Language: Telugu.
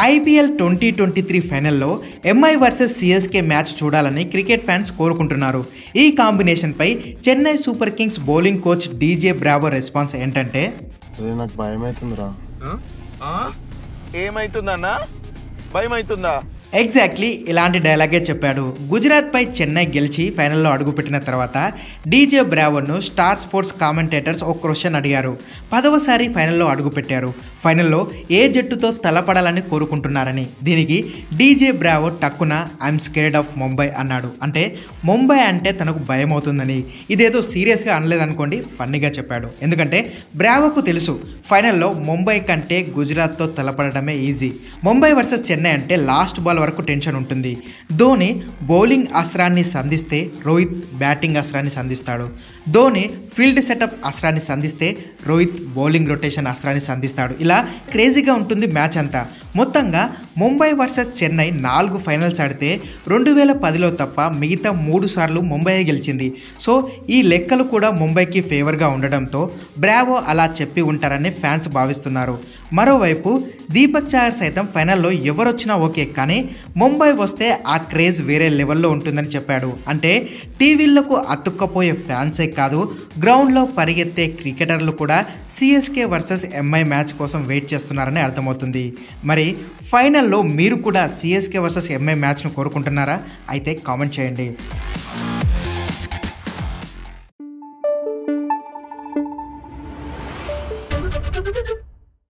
ఐపీఎల్ ట్వంటీ ట్వంటీ త్రీ ఫైనల్లో ఎంఐ వర్సెస్ సిఎస్కే మ్యాచ్ చూడాలని క్రికెట్ ఫ్యాన్స్ కోరుకుంటున్నారు. ఈ కాంబినేషన్పై Chennai Super Kings bowling coach DJ Bravo response ఏంటంటే? నాకు భయం అవుతుందిరా? ఏమైతుందన్నా? భయం అవుతుందా ఎగ్జాక్ట్లీ ఇలాంటి డైలాగే చెప్పాడు. గుజరాత్పై చెన్నై గెలిచి ఫైనల్లో అడుగుపెట్టిన తర్వాత డీజే బ్రావోను స్టార్ స్పోర్ట్స్ కామెంటేటర్స్ ఒక క్వశ్చన్ అడిగారు. పదవసారి ఫైనల్లో అడుగుపెట్టారు ఫైనల్లో ఏ జట్టుతో తలపడాలని కోరుకుంటున్నారని. దీనికి డీజే బ్రావో టక్కున ఐఎమ్ స్కేర్డ్ ఆఫ్ ముంబై అన్నాడు. అంటే ముంబై అంటే తనకు భయం అవుతుందని ఇదేదో సీరియస్గా అనలేదనుకోండి ఫన్నీగా చెప్పాడు. ఎందుకంటే బ్రావోకు తెలుసు ఫైనల్లో ముంబై కంటే గుజరాత్తో తలపడటమే ఈజీ. ముంబై వర్సెస్ చెన్నై అంటే లాస్ట్ బాల్ వరకు టెన్షన్ ఉంటుంది. ధోని బౌలింగ్ అస్త్రాన్ని సంధిస్తే రోహిత్ బ్యాటింగ్ అస్త్రాన్ని సంధిస్తాడు. ధోని ఫీల్డ్ సెటప్ అస్త్రాన్ని సంధిస్తే రోహిత్ బౌలింగ్ రొటేషన్ అస్త్రాన్ని సంధిస్తాడు. ఇలా క్రేజీగా ఉంటుంది మ్యాచ్ అంతా. మొత్తంగా ముంబై వర్సెస్ చెన్నై నాలుగు ఫైనల్స్ ఆడితే రెండు వేల పదిలో తప్ప మిగతా మూడు సార్లు ముంబై గెలిచింది. సో ఈ లెక్కలు కూడా ముంబైకి ఫేవర్గా ఉండడంతో బ్రావో అలా చెప్పి ఉంటారని ఫ్యాన్స్ భావిస్తున్నారు. మరోవైపు దీపక్ చాహర్ సైతం ఫైనల్లో ఎవరొచ్చినా ఓకే కానీ ముంబై వస్తే ఆ క్రేజ్ వేరే లెవెల్లో ఉంటుందని చెప్పాడు. అంటే టీవీలకు అతుక్కపోయే ఫ్యాన్సే కాదు గ్రౌండ్లో పరిగెత్తే క్రికెటర్లు కూడా సిఎస్కే వర్సెస్ ఎంఐ మ్యాచ్ కోసం వెయిట్ చేస్తున్నారని అర్థమవుతుంది. మరి ఫైనల్లో మీరు కూడా సిఎస్కే వర్సెస్ ఎంఏ మ్యాచ్ను కోరుకుంటున్నారా అయితే కామెంట్ చేయండి